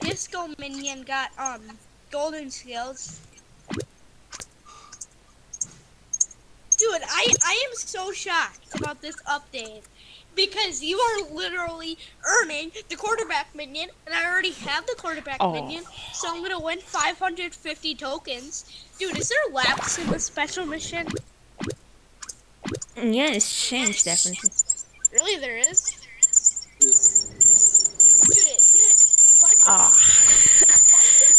disco minion got um golden skills. Dude, I I am so shocked about this update because you are literally earning the quarterback minion, and I already have the quarterback Oh. minion, so I'm gonna win 550 tokens. Dude, is there laps in the special mission? Yeah, it's changed definitely. Really, there is. Dude, dude, a bunch of- Ah,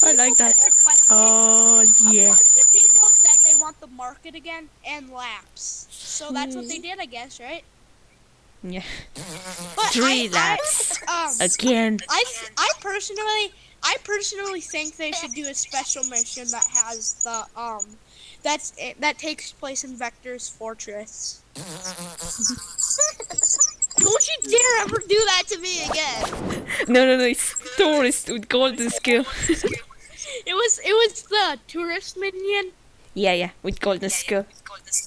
I like that. requested- Oh A yeah. of people said they want the market again and laps. So that's what they did, I guess, right? Yeah. But Three I- laps. I, um, Again. I, I personally, I personally think they should do a special mission that has the um, that's it, that takes place in Vector's fortress. Don't you dare ever do that to me again! No, no, no. It's tourist with golden skill. It was it was the tourist minion. yeah, yeah, with golden skill.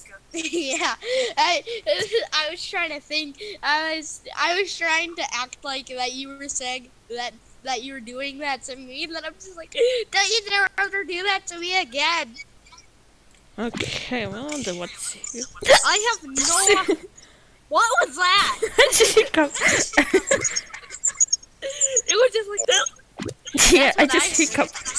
yeah, I I was trying to think. I was I was trying to act like that you were saying that that you were doing that to me. And then I'm just like, don't you dare ever do that to me again. Okay, I wonder what's here. I have no. what was that? It was just like that. yeah, I just I just